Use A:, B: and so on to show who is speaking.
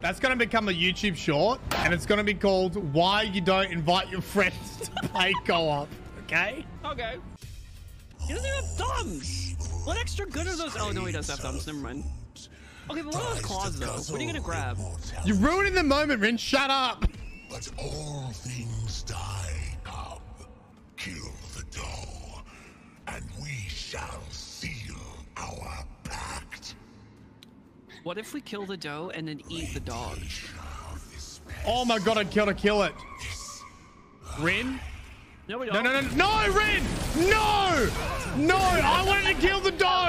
A: That's going to become a YouTube short, and it's going to be called Why You Don't Invite Your Friends to Play Co-op. Okay?
B: Okay. He doesn't even have thumbs. What extra good are those? Oh, no, he does have thumbs. Never mind. Okay, but what are those claws, though? What are you going to grab?
A: You're ruining the moment, Rin. Shut up.
C: But all things die come. Kill the doe, and we shall
B: What if we kill the doe and then eat the dog?
A: Oh my god, I gotta kill it. Rin?
B: No, we
A: No,
B: don't.
A: no, no, no, Rin! No! No! I wanted to kill the doe!